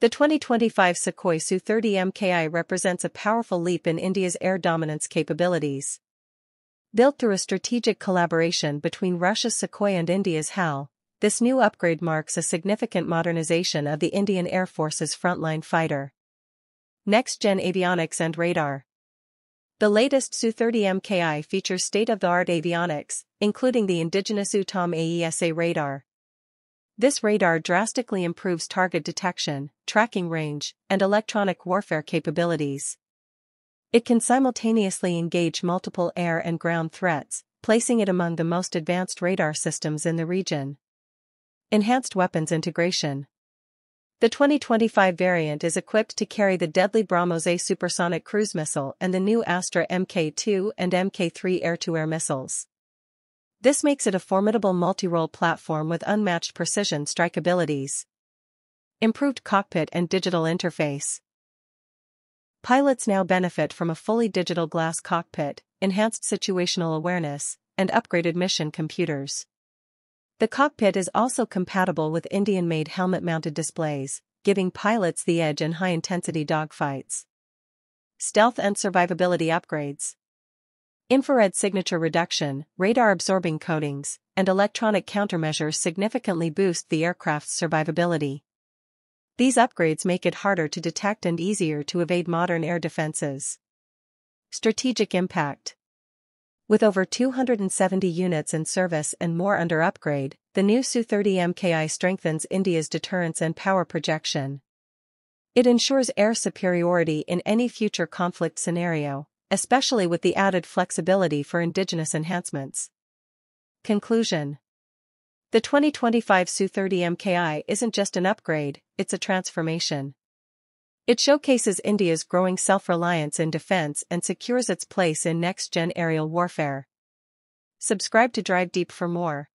The 2025 Sukhoi Su-30 MKI represents a powerful leap in India's air dominance capabilities. Built through a strategic collaboration between Russia's Sukhoi and India's HAL, this new upgrade marks a significant modernization of the Indian Air Force's frontline fighter. Next-gen avionics and radar. The latest Su-30 MKI features state-of-the-art avionics, including the indigenous Uttam AESA radar, this radar drastically improves target detection, tracking range, and electronic warfare capabilities. It can simultaneously engage multiple air and ground threats, placing it among the most advanced radar systems in the region. Enhanced Weapons Integration The 2025 variant is equipped to carry the deadly BrahMos A supersonic cruise missile and the new Astra Mk2 and Mk3 air-to-air missiles. This makes it a formidable multi-role platform with unmatched precision strike abilities. Improved cockpit and digital interface. Pilots now benefit from a fully digital glass cockpit, enhanced situational awareness, and upgraded mission computers. The cockpit is also compatible with Indian-made helmet-mounted displays, giving pilots the edge in high-intensity dogfights. Stealth and survivability upgrades. Infrared signature reduction, radar-absorbing coatings, and electronic countermeasures significantly boost the aircraft's survivability. These upgrades make it harder to detect and easier to evade modern air defenses. Strategic Impact With over 270 units in service and more under upgrade, the new Su-30 MKI strengthens India's deterrence and power projection. It ensures air superiority in any future conflict scenario especially with the added flexibility for indigenous enhancements. Conclusion The 2025 Su-30 MKI isn't just an upgrade, it's a transformation. It showcases India's growing self-reliance in defense and secures its place in next-gen aerial warfare. Subscribe to Drive Deep for more.